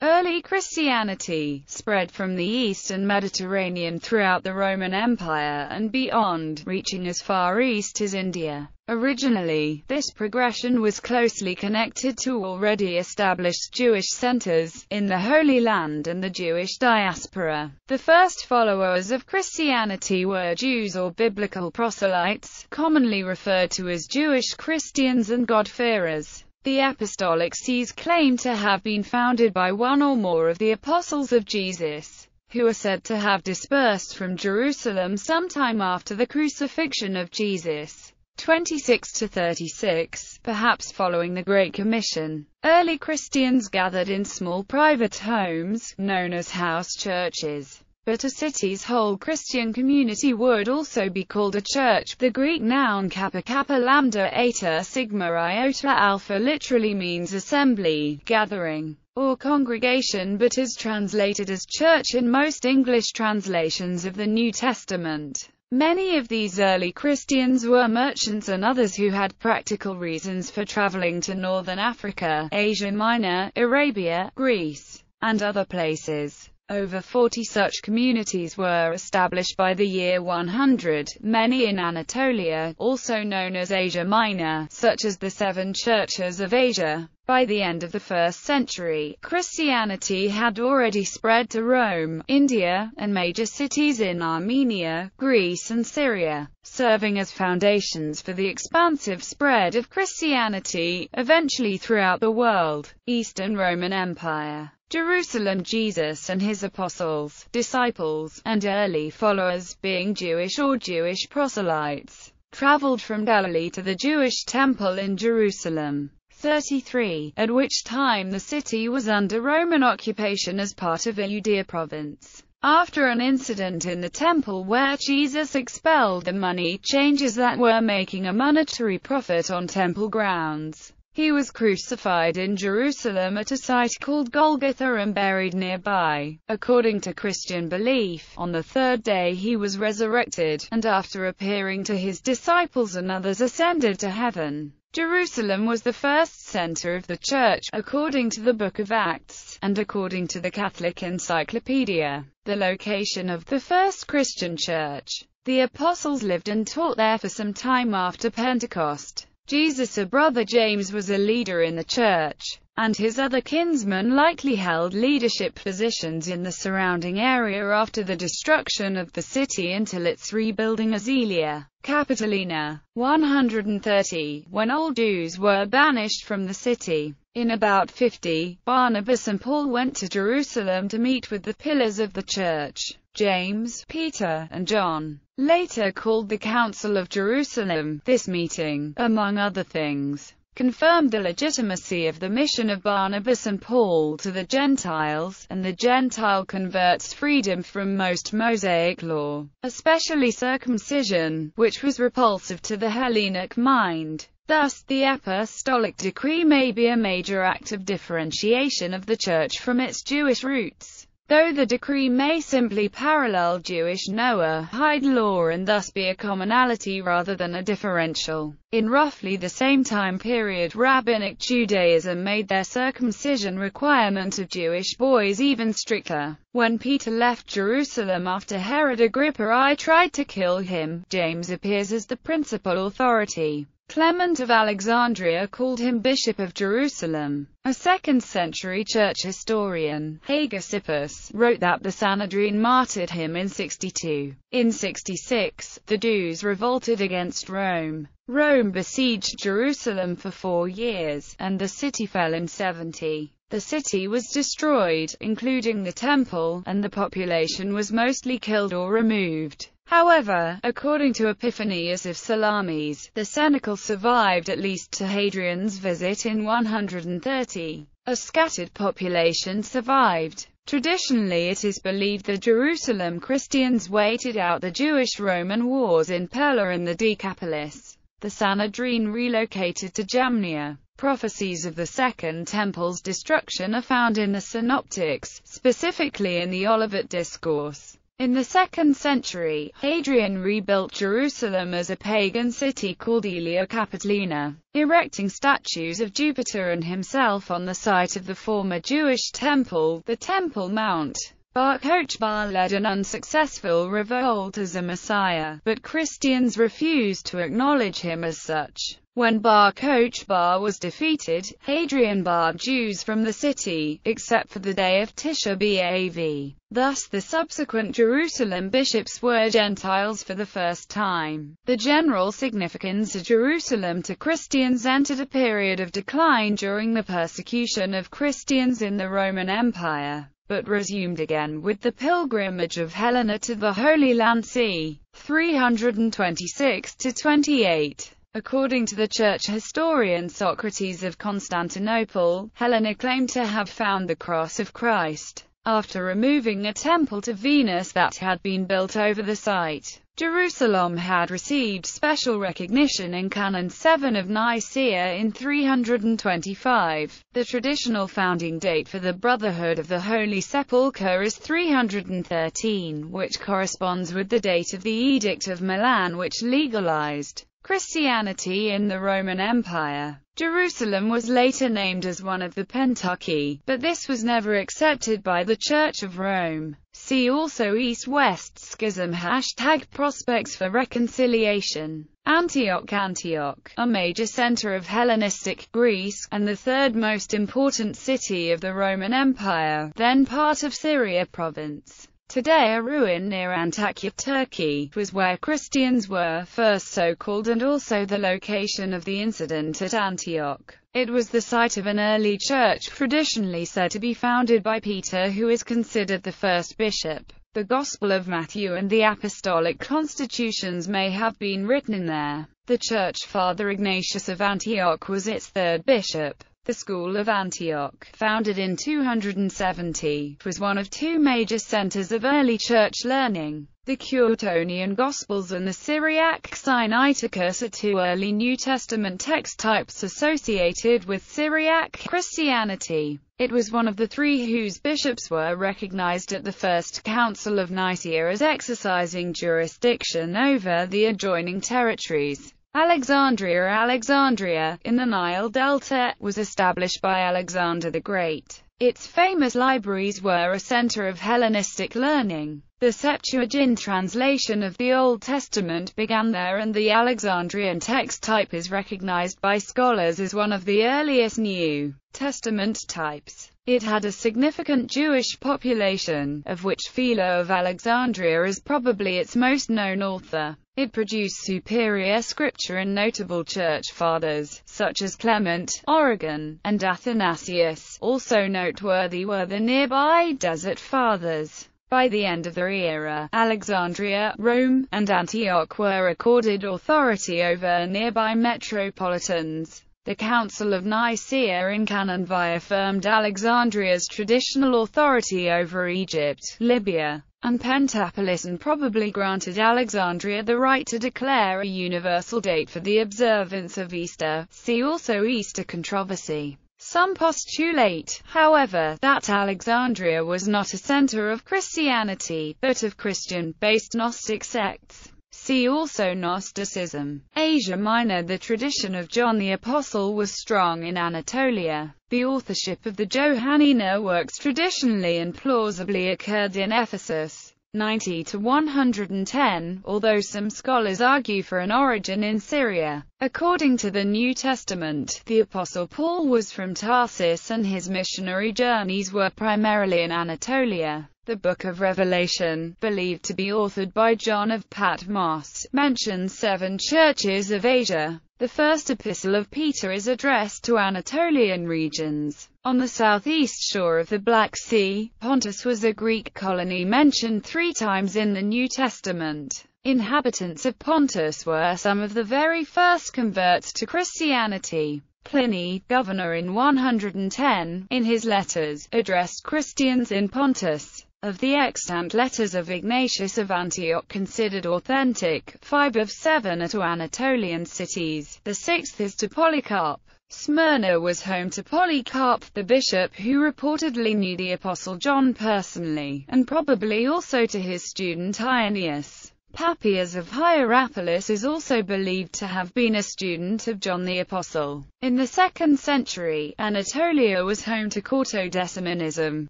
Early Christianity spread from the eastern Mediterranean throughout the Roman Empire and beyond, reaching as far east as India. Originally, this progression was closely connected to already established Jewish centers in the Holy Land and the Jewish diaspora. The first followers of Christianity were Jews or biblical proselytes, commonly referred to as Jewish Christians and God-fearers. The apostolic sees claim to have been founded by one or more of the apostles of Jesus, who are said to have dispersed from Jerusalem sometime after the crucifixion of Jesus. 26 to 36, perhaps following the Great Commission. Early Christians gathered in small private homes, known as house churches but a city's whole Christian community would also be called a church. The Greek noun kappa kappa lambda eta sigma iota alpha literally means assembly, gathering, or congregation but is translated as church in most English translations of the New Testament. Many of these early Christians were merchants and others who had practical reasons for traveling to northern Africa, Asia Minor, Arabia, Greece, and other places. Over 40 such communities were established by the year 100, many in Anatolia, also known as Asia Minor, such as the Seven Churches of Asia. By the end of the first century, Christianity had already spread to Rome, India, and major cities in Armenia, Greece and Syria, serving as foundations for the expansive spread of Christianity, eventually throughout the world. Eastern Roman Empire Jerusalem Jesus and his apostles, disciples, and early followers, being Jewish or Jewish proselytes, traveled from Galilee to the Jewish temple in Jerusalem. 33, at which time the city was under Roman occupation as part of Judea province. After an incident in the temple where Jesus expelled the money changers that were making a monetary profit on temple grounds, he was crucified in Jerusalem at a site called Golgotha and buried nearby. According to Christian belief, on the third day he was resurrected, and after appearing to his disciples and others ascended to heaven. Jerusalem was the first center of the church, according to the Book of Acts, and according to the Catholic Encyclopedia, the location of the first Christian church. The apostles lived and taught there for some time after Pentecost. Jesus' brother James was a leader in the church, and his other kinsmen likely held leadership positions in the surrounding area after the destruction of the city until its rebuilding as Aelia Capitolina. 130, when all Jews were banished from the city. In about 50, Barnabas and Paul went to Jerusalem to meet with the pillars of the church, James, Peter, and John, later called the Council of Jerusalem. This meeting, among other things, confirmed the legitimacy of the mission of Barnabas and Paul to the Gentiles, and the Gentile converts freedom from most Mosaic law, especially circumcision, which was repulsive to the Hellenic mind. Thus, the apostolic decree may be a major act of differentiation of the Church from its Jewish roots. Though the decree may simply parallel Jewish Noahide law and thus be a commonality rather than a differential. In roughly the same time period Rabbinic Judaism made their circumcision requirement of Jewish boys even stricter. When Peter left Jerusalem after Herod Agrippa I tried to kill him, James appears as the principal authority. Clement of Alexandria called him Bishop of Jerusalem. A second-century church historian, Hegesippus, wrote that the Sanhedrin martyred him in 62. In 66, the Jews revolted against Rome. Rome besieged Jerusalem for four years, and the city fell in 70. The city was destroyed, including the temple, and the population was mostly killed or removed. However, according to Epiphanius of Salamis, the cenacle survived at least to Hadrian's visit in 130. A scattered population survived. Traditionally it is believed the Jerusalem Christians waited out the Jewish-Roman wars in Pella and the Decapolis. The Sanhedrin relocated to Jamnia. Prophecies of the Second Temple's destruction are found in the Synoptics, specifically in the Olivet Discourse. In the 2nd century, Hadrian rebuilt Jerusalem as a pagan city called Aelia Capitolina, erecting statues of Jupiter and himself on the site of the former Jewish temple, the Temple Mount. Bar Kokhba led an unsuccessful revolt as a messiah, but Christians refused to acknowledge him as such. When Bar Kokhba was defeated, Hadrian barred Jews from the city, except for the day of Tisha B'Av. Thus the subsequent Jerusalem bishops were Gentiles for the first time. The general significance of Jerusalem to Christians entered a period of decline during the persecution of Christians in the Roman Empire but resumed again with the pilgrimage of Helena to the Holy Land c. 326-28. According to the church historian Socrates of Constantinople, Helena claimed to have found the cross of Christ after removing a temple to Venus that had been built over the site. Jerusalem had received special recognition in Canon 7 of Nicaea in 325. The traditional founding date for the Brotherhood of the Holy Sepulchre is 313, which corresponds with the date of the Edict of Milan which legalized Christianity in the Roman Empire. Jerusalem was later named as one of the Pentarchy, but this was never accepted by the Church of Rome. See also East-West Schism Hashtag Prospects for Reconciliation Antioch Antioch, a major center of Hellenistic Greece, and the third most important city of the Roman Empire, then part of Syria province. Today a ruin near Antakya, Turkey, was where Christians were first so called and also the location of the incident at Antioch. It was the site of an early church traditionally said to be founded by Peter who is considered the first bishop. The Gospel of Matthew and the Apostolic Constitutions may have been written there. The church father Ignatius of Antioch was its third bishop. The School of Antioch, founded in 270, was one of two major centers of early church learning. The Curetonian Gospels and the Syriac Sinaiticus are two early New Testament text types associated with Syriac Christianity. It was one of the three whose bishops were recognized at the First Council of Nicaea as exercising jurisdiction over the adjoining territories. Alexandria Alexandria, in the Nile Delta, was established by Alexander the Great. Its famous libraries were a center of Hellenistic learning. The Septuagint translation of the Old Testament began there and the Alexandrian text type is recognized by scholars as one of the earliest New Testament types. It had a significant Jewish population, of which Philo of Alexandria is probably its most known author. It produced superior scripture and notable church fathers, such as Clement, Origen, and Athanasius. Also noteworthy were the nearby Desert Fathers. By the end of their era, Alexandria, Rome, and Antioch were accorded authority over nearby metropolitans. The Council of Nicaea in Canon V affirmed Alexandria's traditional authority over Egypt, Libya, and Pentapolis and probably granted Alexandria the right to declare a universal date for the observance of Easter. See also Easter controversy. Some postulate, however, that Alexandria was not a center of Christianity, but of Christian-based Gnostic sects. See also Gnosticism. Asia Minor The tradition of John the Apostle was strong in Anatolia. The authorship of the Johannine works traditionally and plausibly occurred in Ephesus. 90 to 110, although some scholars argue for an origin in Syria. According to the New Testament, the Apostle Paul was from Tarsus and his missionary journeys were primarily in Anatolia. The Book of Revelation, believed to be authored by John of Patmos, mentions seven churches of Asia. The first epistle of Peter is addressed to Anatolian regions. On the southeast shore of the Black Sea, Pontus was a Greek colony mentioned three times in the New Testament. Inhabitants of Pontus were some of the very first converts to Christianity. Pliny, governor in 110, in his letters, addressed Christians in Pontus of the extant letters of Ignatius of Antioch considered authentic, five of seven are to Anatolian cities, the sixth is to Polycarp. Smyrna was home to Polycarp, the bishop who reportedly knew the Apostle John personally, and probably also to his student Irenaeus. Papias of Hierapolis is also believed to have been a student of John the Apostle. In the 2nd century, Anatolia was home to Quartodecimanism,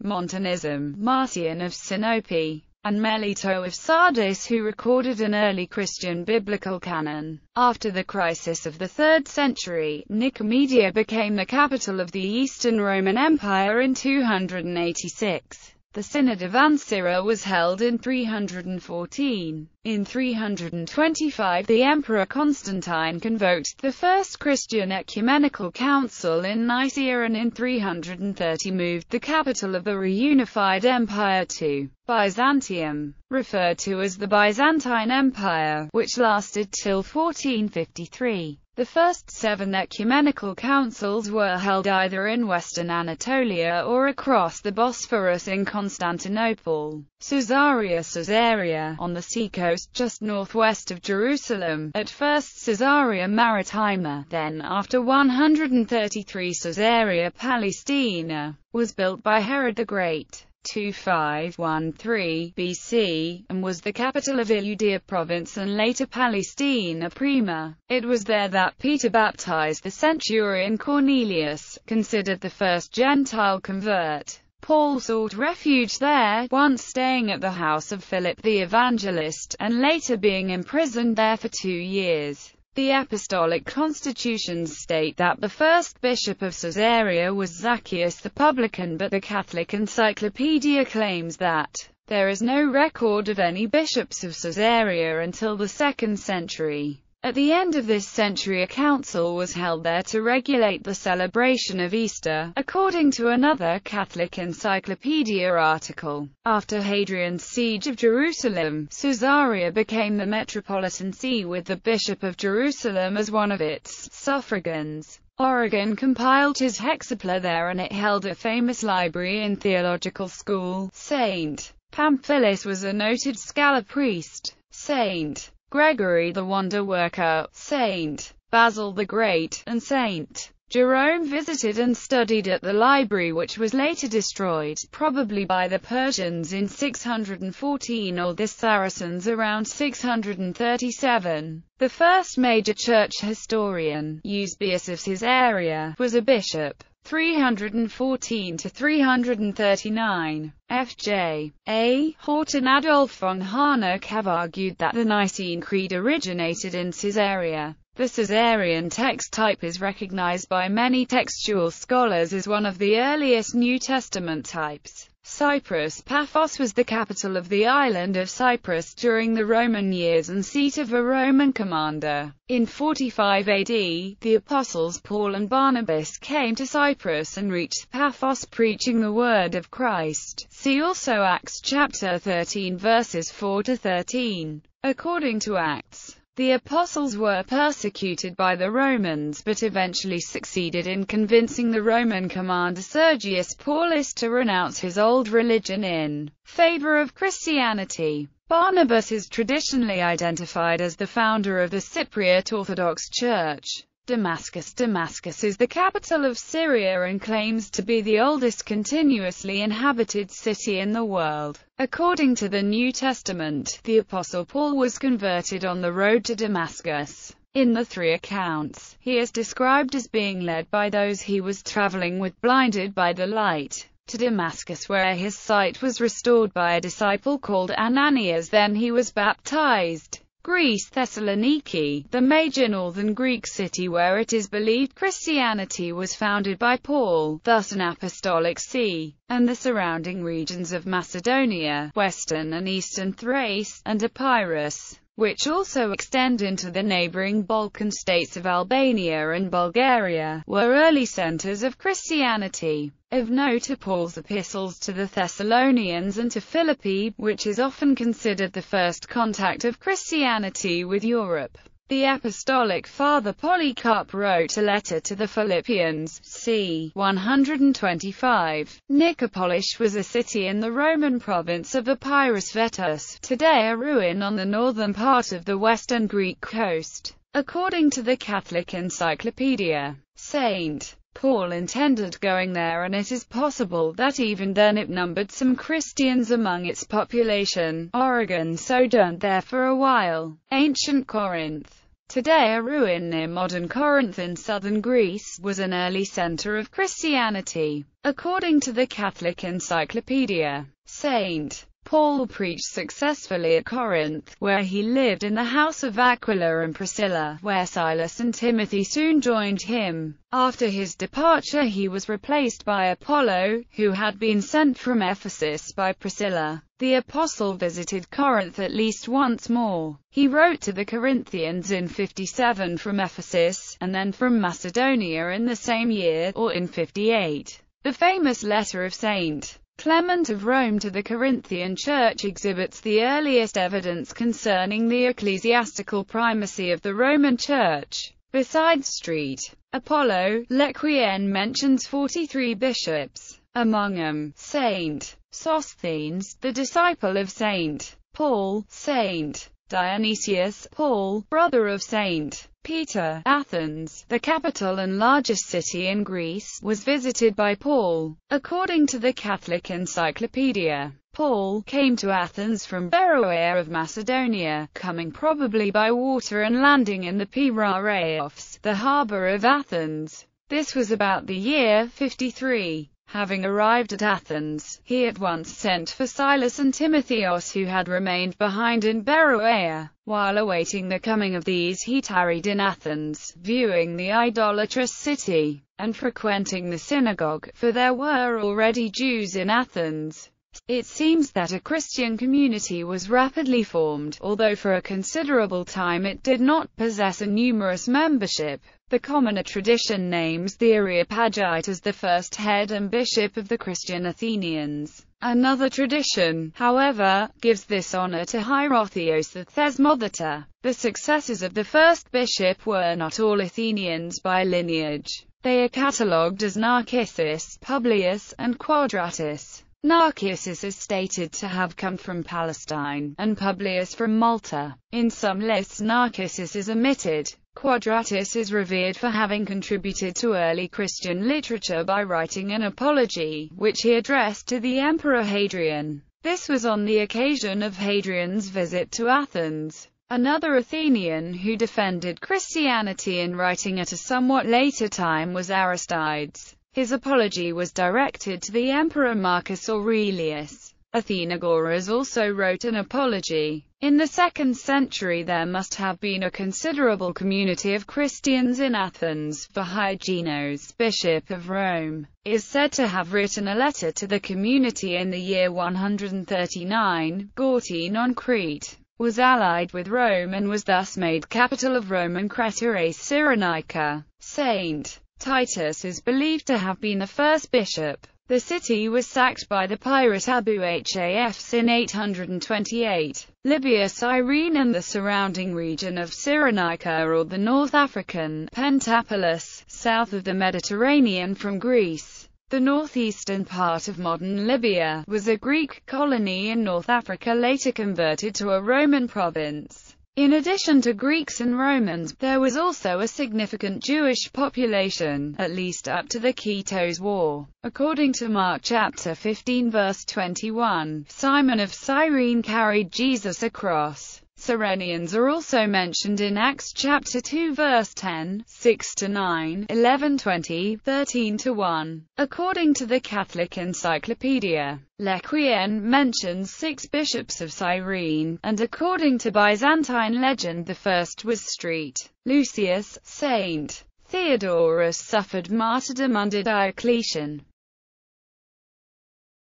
Montanism, Marcion of Sinope, and Melito of Sardis who recorded an early Christian biblical canon. After the crisis of the 3rd century, Nicomedia became the capital of the Eastern Roman Empire in 286. The Synod of Ancyra was held in 314. In 325 the Emperor Constantine convoked the First Christian Ecumenical Council in Nicaea and in 330 moved the capital of the reunified empire to Byzantium, referred to as the Byzantine Empire, which lasted till 1453. The first seven ecumenical councils were held either in western Anatolia or across the Bosphorus in Constantinople, Caesarea Caesarea, on the seacoast just northwest of Jerusalem, at first Caesarea Maritima, then after 133 Caesarea Palestina, was built by Herod the Great. 2513 BC, and was the capital of Iudaea province and later Palestina Prima. It was there that Peter baptized the centurion Cornelius, considered the first Gentile convert. Paul sought refuge there, once staying at the house of Philip the evangelist, and later being imprisoned there for two years. The apostolic constitutions state that the first bishop of Caesarea was Zacchaeus the publican but the Catholic Encyclopedia claims that there is no record of any bishops of Caesarea until the 2nd century. At the end of this century a council was held there to regulate the celebration of Easter, according to another Catholic Encyclopedia article. After Hadrian's siege of Jerusalem, Caesarea became the metropolitan see with the Bishop of Jerusalem as one of its suffragans. Origen compiled his hexapla there and it held a famous library and theological school. Saint Pamphilus was a noted scholar priest. Saint Gregory the Wonder Worker, Saint Basil the Great, and Saint Jerome visited and studied at the library which was later destroyed, probably by the Persians in 614 or the Saracens around 637. The first major church historian, Eusebius of Caesarea, was a bishop. 314 to 339. F.J. A. Hort and Adolf von Harnack have argued that the Nicene Creed originated in Caesarea. The Caesarean text type is recognized by many textual scholars as one of the earliest New Testament types. Cyprus Paphos was the capital of the island of Cyprus during the Roman years and seat of a Roman commander. In 45 AD, the apostles Paul and Barnabas came to Cyprus and reached Paphos preaching the word of Christ. See also Acts chapter 13 verses 4 to 13. According to Acts, the apostles were persecuted by the Romans but eventually succeeded in convincing the Roman commander Sergius Paulus to renounce his old religion in favor of Christianity. Barnabas is traditionally identified as the founder of the Cypriot Orthodox Church. Damascus Damascus is the capital of Syria and claims to be the oldest continuously inhabited city in the world. According to the New Testament, the Apostle Paul was converted on the road to Damascus. In the three accounts, he is described as being led by those he was traveling with blinded by the light to Damascus where his sight was restored by a disciple called Ananias then he was baptized. Greece Thessaloniki, the major northern Greek city where it is believed Christianity was founded by Paul, thus an apostolic see, and the surrounding regions of Macedonia, western and eastern Thrace, and Epirus, which also extend into the neighboring Balkan states of Albania and Bulgaria, were early centers of Christianity. Of note are Paul's epistles to the Thessalonians and to Philippi, which is often considered the first contact of Christianity with Europe. The Apostolic Father Polycarp wrote a letter to the Philippians, c. 125. Nicopolis was a city in the Roman province of Epirus Vetus, today a ruin on the northern part of the western Greek coast. According to the Catholic Encyclopedia, St. Paul intended going there and it is possible that even then it numbered some Christians among its population. Origen sojourned there for a while. Ancient Corinth Today a ruin near modern Corinth in southern Greece, was an early center of Christianity. According to the Catholic Encyclopedia, St. Paul preached successfully at Corinth, where he lived in the house of Aquila and Priscilla, where Silas and Timothy soon joined him. After his departure he was replaced by Apollo, who had been sent from Ephesus by Priscilla. The apostle visited Corinth at least once more. He wrote to the Corinthians in 57 from Ephesus, and then from Macedonia in the same year, or in 58. The famous letter of St. Clement of Rome to the Corinthian Church exhibits the earliest evidence concerning the ecclesiastical primacy of the Roman Church. Besides Street, Apollo, Lequien mentions 43 bishops, among them, St. Sosthenes, the disciple of St. Paul, St. Dionysius, Paul, brother of St. Peter, Athens, the capital and largest city in Greece, was visited by Paul. According to the Catholic Encyclopedia, Paul came to Athens from Beroea of Macedonia, coming probably by water and landing in the Piraeus, the harbor of Athens. This was about the year 53. Having arrived at Athens, he at once sent for Silas and Timotheos who had remained behind in Beroea. While awaiting the coming of these he tarried in Athens, viewing the idolatrous city, and frequenting the synagogue, for there were already Jews in Athens. It seems that a Christian community was rapidly formed, although for a considerable time it did not possess a numerous membership. The commoner tradition names the Areopagite as the first head and bishop of the Christian Athenians. Another tradition, however, gives this honor to Hierotheos the Thesmotheter. The successors of the first bishop were not all Athenians by lineage. They are catalogued as Narcissus, Publius, and Quadratus. Narcissus is stated to have come from Palestine, and Publius from Malta. In some lists Narcissus is omitted. Quadratus is revered for having contributed to early Christian literature by writing an apology, which he addressed to the Emperor Hadrian. This was on the occasion of Hadrian's visit to Athens. Another Athenian who defended Christianity in writing at a somewhat later time was Aristides. His apology was directed to the Emperor Marcus Aurelius. Athenagoras also wrote an apology. In the 2nd century there must have been a considerable community of Christians in Athens, for Hyginos, bishop of Rome, is said to have written a letter to the community in the year 139. Gortyn on Crete was allied with Rome and was thus made capital of Roman Creta et Cyrenaica. St. Titus is believed to have been the first bishop. The city was sacked by the pirate Abu Hafs in 828. Libya Cyrene and the surrounding region of Cyrenaica or the North African Pentapolis, south of the Mediterranean from Greece. The northeastern part of modern Libya was a Greek colony in North Africa later converted to a Roman province. In addition to Greeks and Romans, there was also a significant Jewish population, at least up to the Kitos War. According to Mark chapter 15 verse 21, Simon of Cyrene carried Jesus across Cyrenians are also mentioned in Acts chapter 2 verse 10, 6 to 9, 11 20, 13 to 1. According to the Catholic Encyclopedia, Lequien mentions six bishops of Cyrene, and according to Byzantine legend the first was St. Lucius, Saint Theodorus suffered martyrdom under Diocletian.